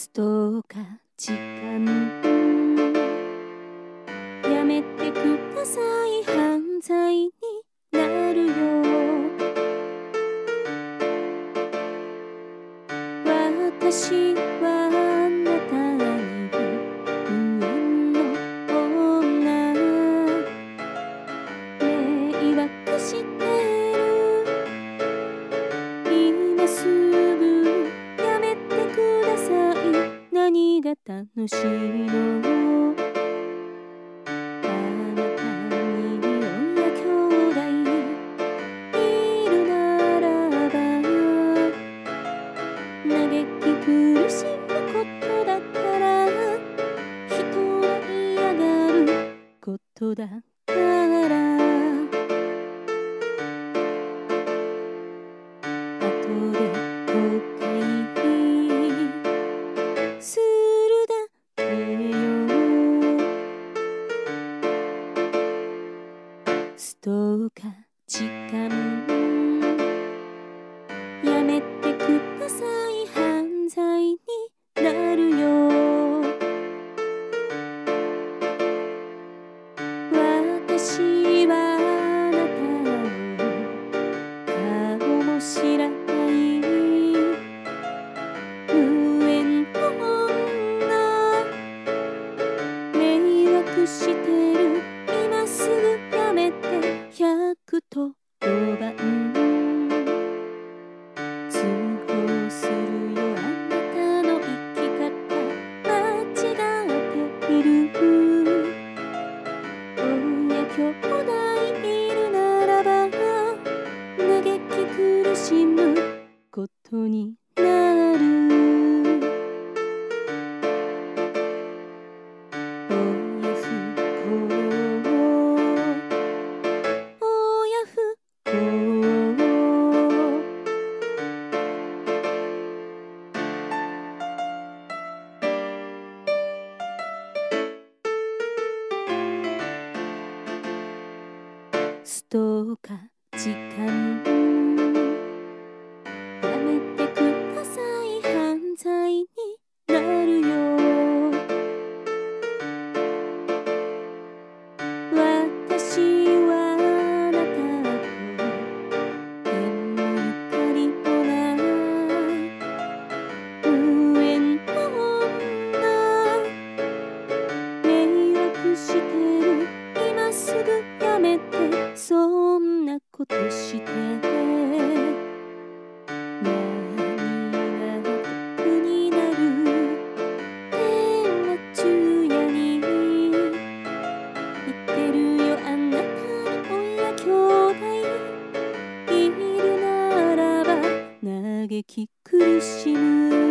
ストーカー時間やめてください。犯罪になるよ。私はあなたに上の女。迷惑してが楽しいのあなたに親兄弟いるならばよ。嘆き苦しむことだから。人の嫌がることだから。後で後悔。どうか時間100と5番通報するよあなたの生き方。間違っている親兄弟いるならば嘆き苦しむことに。どうか時間めてそんなことして何が得になる？電話中やに。言ってるよあなたに親兄弟。いるならば嘆き苦しむ。